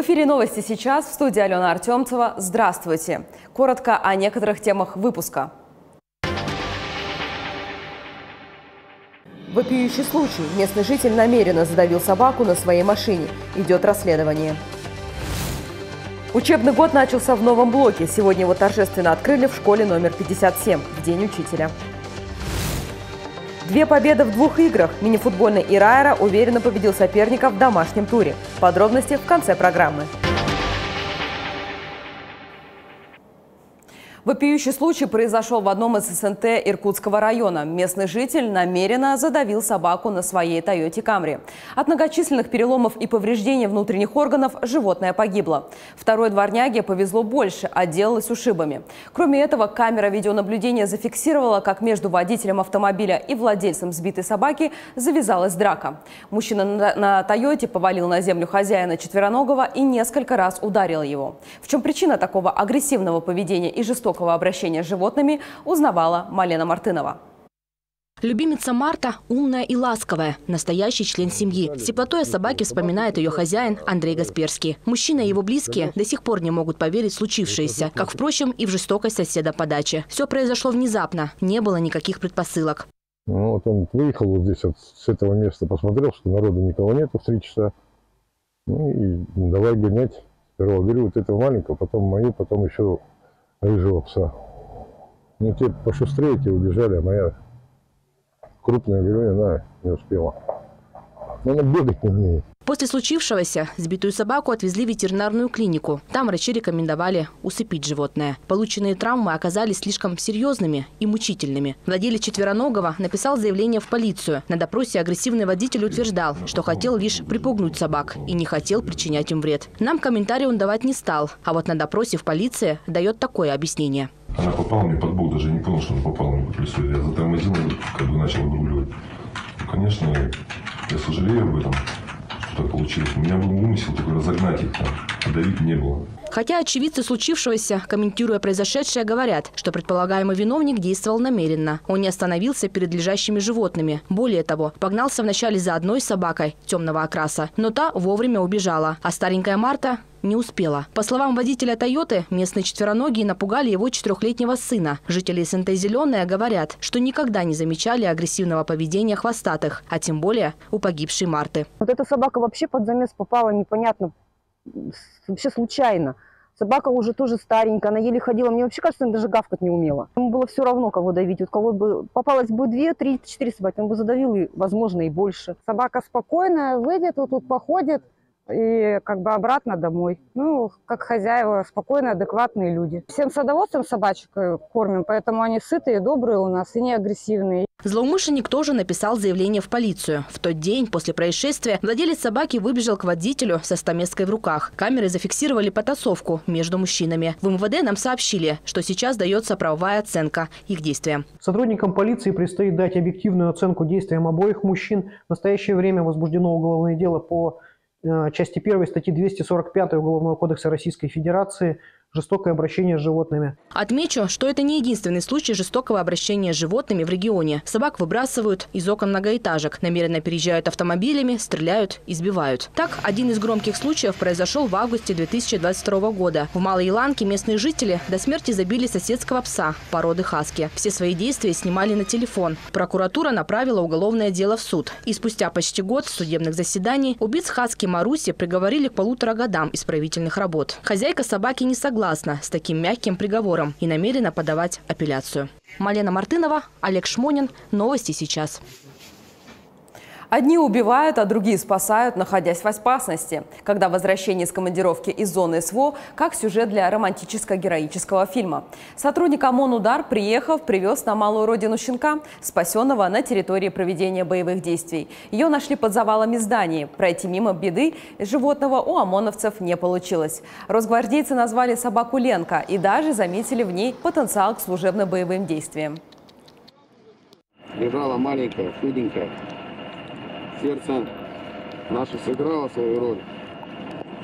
В эфире новости сейчас в студии Алена Артемцева. Здравствуйте. Коротко о некоторых темах выпуска. Вопиющий случай. Местный житель намеренно задавил собаку на своей машине. Идет расследование. Учебный год начался в новом блоке. Сегодня его торжественно открыли в школе номер 57 в День учителя. Две победы в двух играх. Мини-футбольный Ирайра уверенно победил соперника в домашнем туре. Подробности в конце программы. Вопиющий случай произошел в одном из СНТ Иркутского района. Местный житель намеренно задавил собаку на своей Тойоте Камри. От многочисленных переломов и повреждений внутренних органов животное погибло. Второй дворняге повезло больше, отделалась ушибами. Кроме этого, камера видеонаблюдения зафиксировала, как между водителем автомобиля и владельцем сбитой собаки завязалась драка. Мужчина на, на Тойоте повалил на землю хозяина четвероногого и несколько раз ударил его. В чем причина такого агрессивного поведения и жестокого жестокого обращения с животными узнавала Малена Мартынова. Любимица Марта умная и ласковая, настоящий член семьи. С теплотой о собаке вспоминает ее хозяин Андрей Гасперский. Мужчина и его близкие до сих пор не могут поверить в случившееся, как, впрочем, и в жестокость соседа по даче. Все произошло внезапно, не было никаких предпосылок. Ну, вот он выехал вот здесь, вот, с этого места, посмотрел, что народу никого нету в три часа. Ну и давай гонять. Сперва говорю, вот этого маленького, потом мою, потом еще рыжего пса. Ну, те пошустрее, те убежали, а моя крупная, она не успела. Но она бегать не умеет. После случившегося сбитую собаку отвезли в ветеринарную клинику. Там врачи рекомендовали усыпить животное. Полученные травмы оказались слишком серьезными и мучительными. Владелец четвероногого написал заявление в полицию. На допросе агрессивный водитель утверждал, что хотел лишь припугнуть собак и не хотел причинять им вред. Нам комментарий он давать не стал, а вот на допросе в полиции дает такое объяснение. Она попала мне под бок, даже не понял, что она попала мне под лицо. Я затормозил, как бы начал выруливать. Ну, конечно, я сожалею об этом что получилось. У меня был умысел такой разогнать их, там, давить не было. Хотя очевидцы случившегося, комментируя произошедшее, говорят, что предполагаемый виновник действовал намеренно. Он не остановился перед лежащими животными. Более того, погнался вначале за одной собакой темного окраса, но та вовремя убежала. А старенькая Марта не успела. По словам водителя «Тойоты», местные четвероногие напугали его четырехлетнего сына. Жители СНТ «Зеленая» говорят, что никогда не замечали агрессивного поведения хвостатых, а тем более у погибшей Марты. Вот эта собака вообще под замес попала непонятно вообще случайно. Собака уже тоже старенькая, она еле ходила. Мне вообще кажется, она даже гавкать не умела. Ему было все равно, кого давить. Вот кого бы попалось бы две, три, четыре собаки, он бы задавил, и, возможно, и больше. Собака спокойная, выйдет, вот тут походит, и как бы обратно домой. Ну, как хозяева, спокойные, адекватные люди. Всем садоводством собачек э, кормим, поэтому они сытые, добрые у нас и не агрессивные. Злоумышленник тоже написал заявление в полицию. В тот день после происшествия владелец собаки выбежал к водителю со стамеской в руках. Камеры зафиксировали потасовку между мужчинами. В МВД нам сообщили, что сейчас дается правовая оценка их действиям. Сотрудникам полиции предстоит дать объективную оценку действиям обоих мужчин. В настоящее время возбуждено уголовное дело по части 1 статьи 245 Уголовного кодекса Российской Федерации жестокое обращение с животными. Отмечу, что это не единственный случай жестокого обращения с животными в регионе. Собак выбрасывают из окон многоэтажек, намеренно переезжают автомобилями, стреляют, избивают. Так, один из громких случаев произошел в августе 2022 года. В Малой Иланке местные жители до смерти забили соседского пса породы хаски. Все свои действия снимали на телефон. Прокуратура направила уголовное дело в суд. И спустя почти год судебных заседаний убийц хаски Маруси приговорили к полутора годам исправительных работ. Хозяйка собаки не согласна согласна с таким мягким приговором и намерена подавать апелляцию. Малена Мартынова, Олег Шмонин. Новости сейчас. Одни убивают, а другие спасают, находясь в опасности. Когда возвращение с командировки из зоны СВО, как сюжет для романтическо-героического фильма. Сотрудник ОМОН «Удар», приехав, привез на малую родину щенка, спасенного на территории проведения боевых действий. Ее нашли под завалами зданий. Пройти мимо беды животного у ОМОНовцев не получилось. Росгвардейцы назвали собаку Ленка и даже заметили в ней потенциал к служебно-боевым действиям. Лежала маленькая, худенькая, сердце наше сыграло свою роль.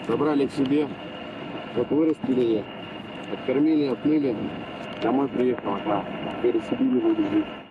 Собрали к себе, вот вырастили ее, откормили, отмыли, домой приехала к нам. Теперь Сибири буду жить.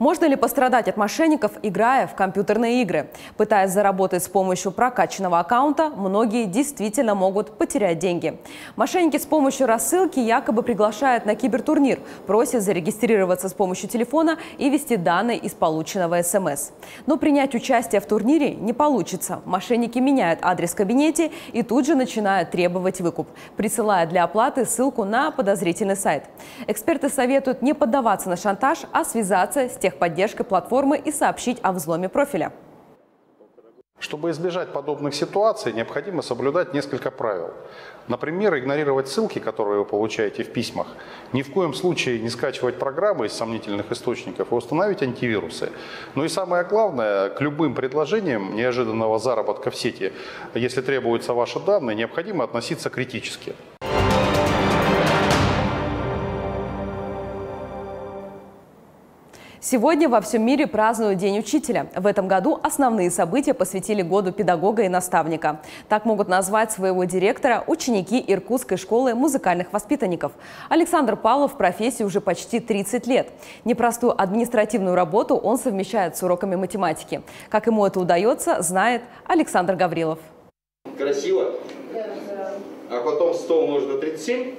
Можно ли пострадать от мошенников, играя в компьютерные игры? Пытаясь заработать с помощью прокачанного аккаунта, многие действительно могут потерять деньги. Мошенники с помощью рассылки якобы приглашают на кибертурнир, просят зарегистрироваться с помощью телефона и ввести данные из полученного СМС. Но принять участие в турнире не получится. Мошенники меняют адрес в кабинете и тут же начинают требовать выкуп, присылая для оплаты ссылку на подозрительный сайт. Эксперты советуют не поддаваться на шантаж, а связаться с тех техподдержкой платформы и сообщить о взломе профиля. Чтобы избежать подобных ситуаций, необходимо соблюдать несколько правил. Например, игнорировать ссылки, которые вы получаете в письмах, ни в коем случае не скачивать программы из сомнительных источников и установить антивирусы. Ну и самое главное, к любым предложениям неожиданного заработка в сети, если требуются ваши данные, необходимо относиться критически. Сегодня во всем мире празднуют День учителя. В этом году основные события посвятили году педагога и наставника. Так могут назвать своего директора ученики Иркутской школы музыкальных воспитанников. Александр Павлов в профессии уже почти 30 лет. Непростую административную работу он совмещает с уроками математики. Как ему это удается, знает Александр Гаврилов. Красиво? А потом 100 умножить на 37?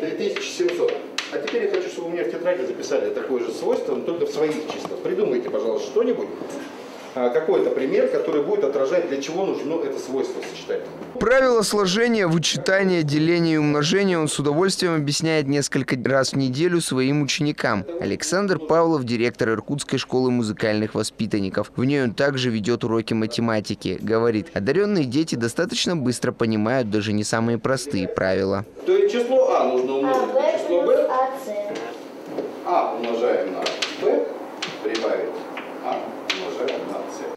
3700. А теперь я хочу, чтобы у меня в тетради записали такое же свойство, но только в своих числах. Придумайте, пожалуйста, что-нибудь, а, какой-то пример, который будет отражать, для чего нужно это свойство сочетать. Правила сложения, вычитания, деления и умножения он с удовольствием объясняет несколько раз в неделю своим ученикам. Александр Павлов – директор Иркутской школы музыкальных воспитанников. В ней он также ведет уроки математики. Говорит, одаренные дети достаточно быстро понимают даже не самые простые правила. То есть число А нужно умножить Б. А умножаем на Б, прибавить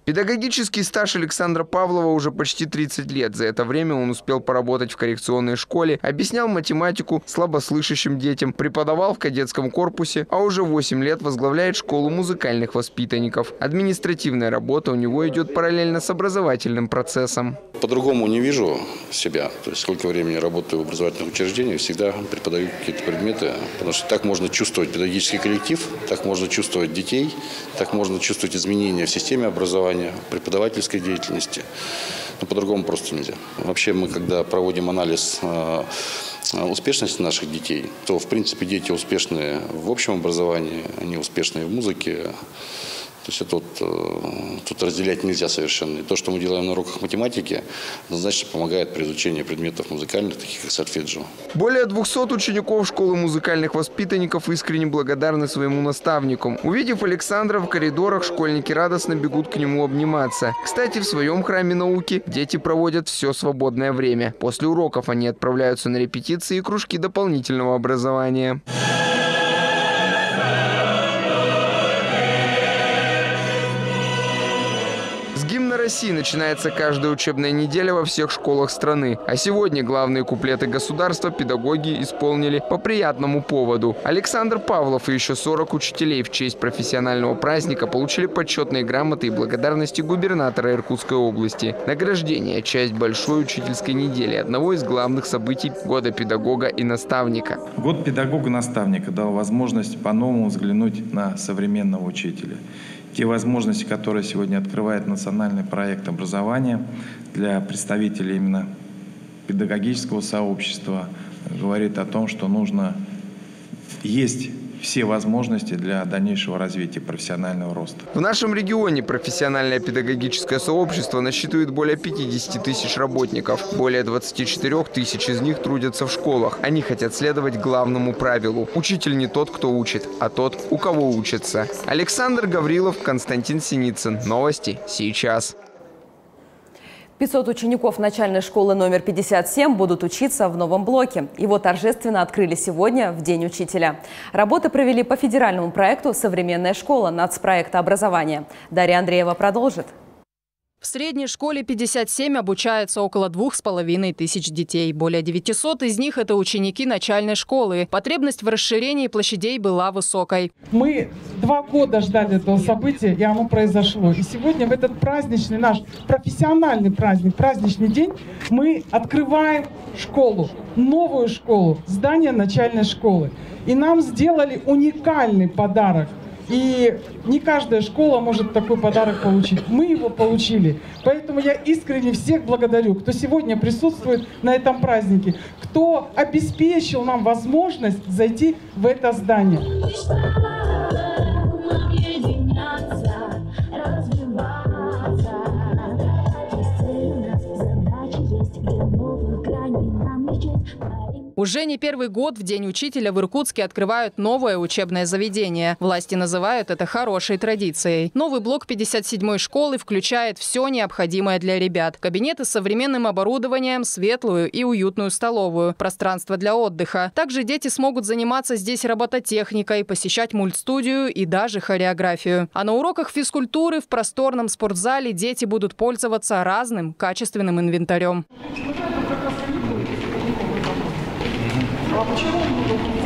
Педагогический стаж Александра Павлова уже почти 30 лет. За это время он успел поработать в коррекционной школе, объяснял математику слабослышащим детям, преподавал в кадетском корпусе, а уже 8 лет возглавляет школу музыкальных воспитанников. Административная работа у него идет параллельно с образовательным процессом. По-другому не вижу себя. То есть сколько времени работаю в образовательных учреждениях, всегда преподаю какие-то предметы, потому что так можно чувствовать педагогический коллектив, так можно чувствовать детей, так можно чувствовать изменения в системе образования образования, преподавательской деятельности. Но ну, по-другому просто нельзя. Вообще мы, когда проводим анализ э, успешности наших детей, то, в принципе, дети успешные в общем образовании, они успешные в музыке, то есть это вот, э, тут разделять нельзя совершенно. И то, что мы делаем на уроках математики, однозначно помогает при изучении предметов музыкальных, таких как сольфеджио. Более 200 учеников школы музыкальных воспитанников искренне благодарны своему наставнику. Увидев Александра в коридорах, школьники радостно бегут к нему обниматься. Кстати, в своем храме науки дети проводят все свободное время. После уроков они отправляются на репетиции и кружки дополнительного образования. России начинается каждая учебная неделя во всех школах страны. А сегодня главные куплеты государства педагоги исполнили по приятному поводу. Александр Павлов и еще 40 учителей в честь профессионального праздника получили почетные грамоты и благодарности губернатора Иркутской области. Награждение – часть большой учительской недели, одного из главных событий года педагога и наставника. Год педагога-наставника дал возможность по-новому взглянуть на современного учителя те возможности, которые сегодня открывает национальный проект образования для представителей именно педагогического сообщества, говорит о том, что нужно есть все возможности для дальнейшего развития профессионального роста. В нашем регионе профессиональное педагогическое сообщество насчитывает более 50 тысяч работников. Более 24 тысяч из них трудятся в школах. Они хотят следовать главному правилу. Учитель не тот, кто учит, а тот, у кого учится. Александр Гаврилов, Константин Синицын. Новости сейчас. 500 учеников начальной школы номер 57 будут учиться в новом блоке. Его торжественно открыли сегодня, в День учителя. Работы провели по федеральному проекту «Современная школа» нацпроекта образования. Дарья Андреева продолжит. В средней школе 57 обучается около двух с половиной тысяч детей. Более 900 из них – это ученики начальной школы. Потребность в расширении площадей была высокой. Мы два года ждали этого события, и оно произошло. И сегодня в этот праздничный наш профессиональный праздник, праздничный день, мы открываем школу, новую школу, здание начальной школы. И нам сделали уникальный подарок – И не каждая школа может такой подарок получить. Мы его получили. Поэтому я искренне всех благодарю, кто сегодня присутствует на этом празднике, кто обеспечил нам возможность зайти в это здание. Уже не первый год в День учителя в Иркутске открывают новое учебное заведение. Власти называют это хорошей традицией. Новый блок 57-й школы включает все необходимое для ребят. Кабинеты с современным оборудованием, светлую и уютную столовую, пространство для отдыха. Также дети смогут заниматься здесь робототехникой, посещать мультстудию и даже хореографию. А на уроках физкультуры в просторном спортзале дети будут пользоваться разным качественным инвентарем. А почему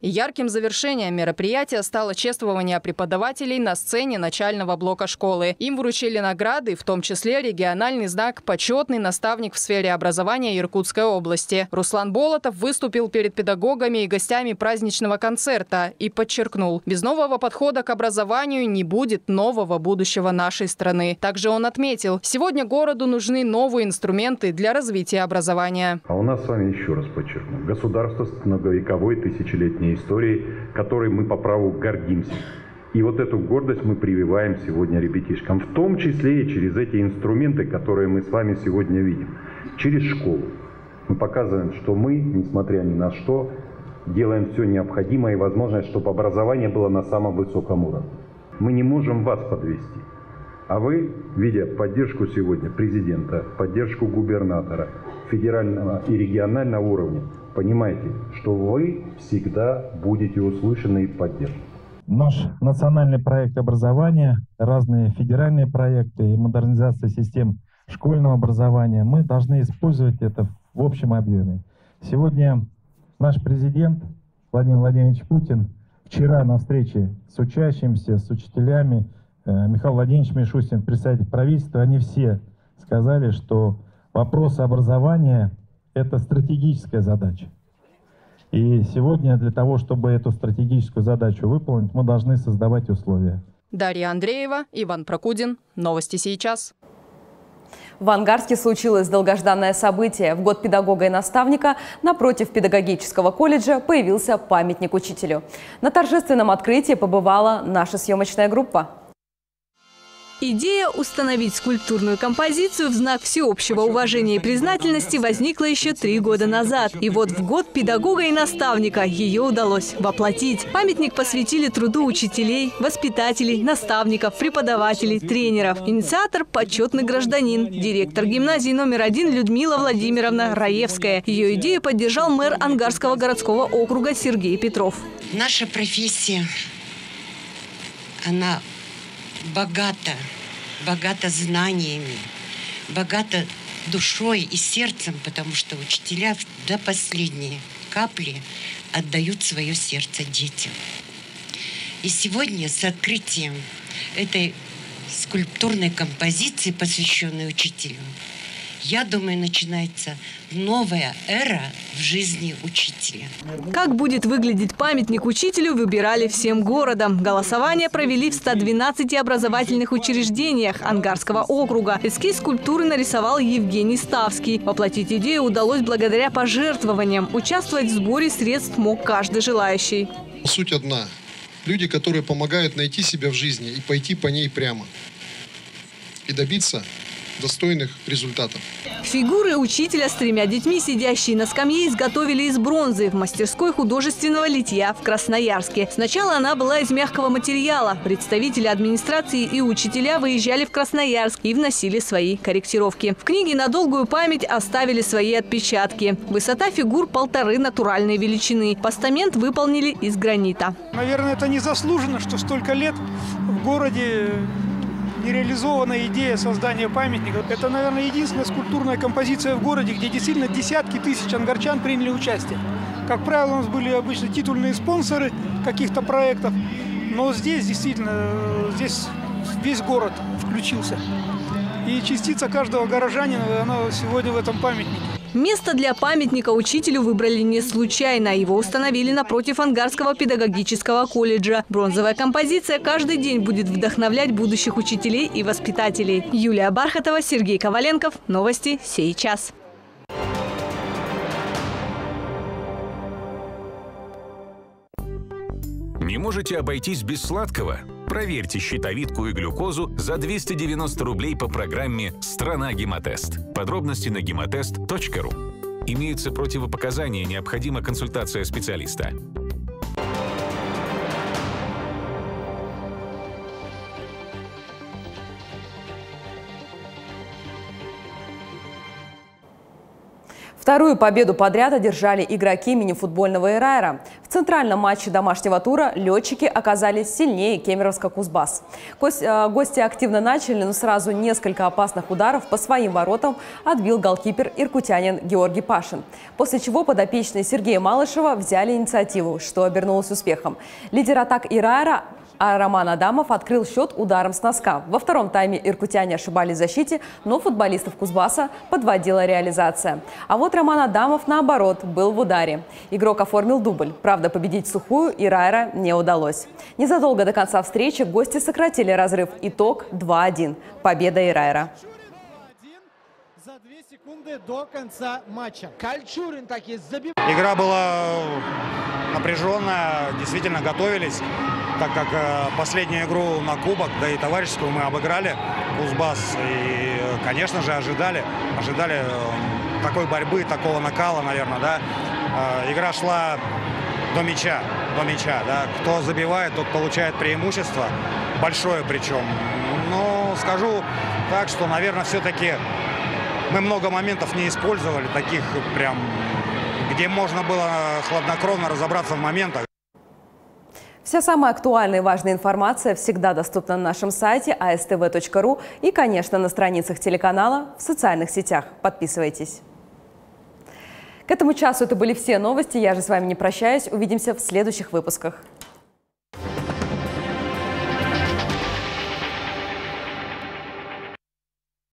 Ярким завершением мероприятия стало чествование преподавателей на сцене начального блока школы. Им вручили награды, в том числе региональный знак «Почетный наставник в сфере образования Иркутской области». Руслан Болотов выступил перед педагогами и гостями праздничного концерта и подчеркнул, без нового подхода к образованию не будет нового будущего нашей страны. Также он отметил, сегодня городу нужны новые инструменты для развития образования. А у нас с вами еще раз подчеркну, государство с многовековой тысячелетней сегодняшней истории, которой мы по праву гордимся. И вот эту гордость мы прививаем сегодня ребятишкам, в том числе и через эти инструменты, которые мы с вами сегодня видим, через школу. Мы показываем, что мы, несмотря ни на что, делаем все необходимое и возможное, чтобы образование было на самом высоком уровне. Мы не можем вас подвести. А вы, видя поддержку сегодня президента, поддержку губернатора, федерального и регионального уровня, понимайте, что вы всегда будете услышаны и поддержаны. Наш национальный проект образования, разные федеральные проекты и модернизация систем школьного образования, мы должны использовать это в общем объеме. Сегодня наш президент Владимир Владимирович Путин вчера на встрече с учащимися, с учителями, э, Михаил Владимирович Мишустин, представитель правительства, они все сказали, что вопрос образования это стратегическая задача. И сегодня для того, чтобы эту стратегическую задачу выполнить, мы должны создавать условия. Дарья Андреева, Иван Прокудин. Новости сейчас. В Ангарске случилось долгожданное событие. В год педагога и наставника напротив педагогического колледжа появился памятник учителю. На торжественном открытии побывала наша съемочная группа. Идея установить скульптурную композицию в знак всеобщего уважения и признательности возникла еще три года назад. И вот в год педагога и наставника ее удалось воплотить. Памятник посвятили труду учителей, воспитателей, наставников, преподавателей, тренеров. Инициатор – почетный гражданин, директор гимназии номер один Людмила Владимировна Раевская. Ее идею поддержал мэр Ангарского городского округа Сергей Петров. Наша профессия, она богата, богата знаниями, богата душой и сердцем, потому что учителя до последней капли отдают свое сердце детям. И сегодня с открытием этой скульптурной композиции, посвященной учителю, я думаю, начинается новая эра в жизни учителя. Как будет выглядеть памятник учителю, выбирали всем городом. Голосование провели в 112 образовательных учреждениях Ангарского округа. Эскиз скульптуры нарисовал Евгений Ставский. Воплотить идею удалось благодаря пожертвованиям. Участвовать в сборе средств мог каждый желающий. Суть одна. Люди, которые помогают найти себя в жизни и пойти по ней прямо. И добиться достойных результатов. Фигуры учителя с тремя детьми, сидящие на скамье, изготовили из бронзы в мастерской художественного литья в Красноярске. Сначала она была из мягкого материала. Представители администрации и учителя выезжали в Красноярск и вносили свои корректировки. В книге на долгую память оставили свои отпечатки. Высота фигур полторы натуральной величины. Постамент выполнили из гранита. Наверное, это не заслуженно, что столько лет в городе нереализованная идея создания памятника. Это, наверное, единственная скульптурная композиция в городе, где действительно десятки тысяч ангарчан приняли участие. Как правило, у нас были обычно титульные спонсоры каких-то проектов, но здесь действительно, здесь весь город включился. И частица каждого горожанина, она сегодня в этом памятнике. Место для памятника учителю выбрали не случайно. Его установили напротив Ангарского педагогического колледжа. Бронзовая композиция каждый день будет вдохновлять будущих учителей и воспитателей. Юлия Бархатова, Сергей Коваленков. Новости сейчас. Не можете обойтись без сладкого? Проверьте щитовидку и глюкозу за 290 рублей по программе «Страна Гемотест». Подробности на гемотест.ру. Имеются противопоказания, необходима консультация специалиста. Вторую победу подряд одержали игроки мини-футбольного Ирайра. В центральном матче домашнего тура летчики оказались сильнее Кемеровска-Кузбасс. Э, гости активно начали, но сразу несколько опасных ударов по своим воротам отбил голкипер иркутянин Георгий Пашин. После чего подопечные Сергея Малышева взяли инициативу, что обернулось успехом. Лидер атак Ирайра а Роман Адамов открыл счет ударом с носка. Во втором тайме иркутяне ошибались в защите, но футболистов Кузбасса подводила реализация. А вот Роман Адамов, наоборот, был в ударе. Игрок оформил дубль. Правда, победить сухую и Райра не удалось. Незадолго до конца встречи гости сократили разрыв. Итог 2-1. Победа Ирайра секунды до конца матча. Кальчурин таки забил. Игра была напряженная, действительно готовились, так как э, последнюю игру на кубок, да и товарищескую мы обыграли Кузбасс. И, конечно же, ожидали, ожидали э, такой борьбы, такого накала, наверное, да. Э, игра шла до мяча, до мяча, да. Кто забивает, тот получает преимущество, большое причем. Но скажу так, что, наверное, все-таки мы много моментов не использовали, таких прям, где можно было хладнокровно разобраться в моментах. Вся самая актуальная и важная информация всегда доступна на нашем сайте astv.ru и, конечно, на страницах телеканала в социальных сетях. Подписывайтесь. К этому часу это были все новости. Я же с вами не прощаюсь. Увидимся в следующих выпусках.